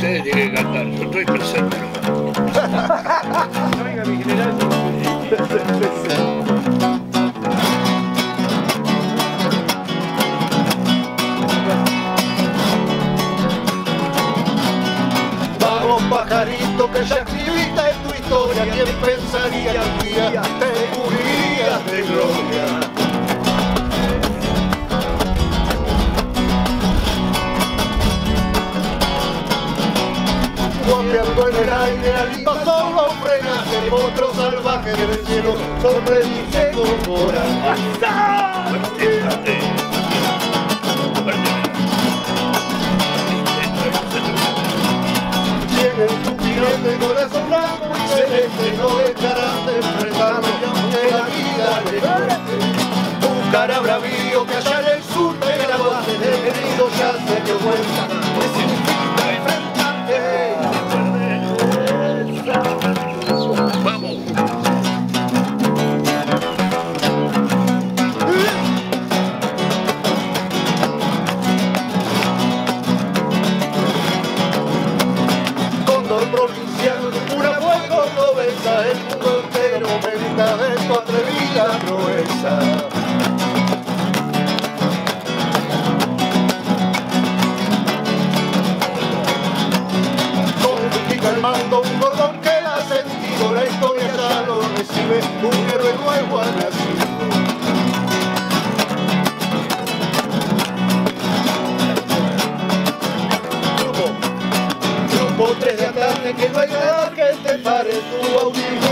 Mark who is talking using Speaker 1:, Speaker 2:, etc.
Speaker 1: Ustedes tienen que cantar, yo estoy presente nomás.
Speaker 2: Oiga, mi general.
Speaker 3: Vamos pajarito que ya escribiste en tu historia ¿Quién pensaría Guapeando en el aire al paso lo frenaste Otro salvaje del cielo seco corazón Tienen tu tirante corazón blanco y celeste No dejarán de enfrentarme aunque la vida le cueste. Tu cara medita de tu atrevida proeza Con el mando un cordón que la ha sentido La historia ya lo recibe Un héroe nuevo ha nacido 3 de tarde que hay nada que te pare Tu bautismo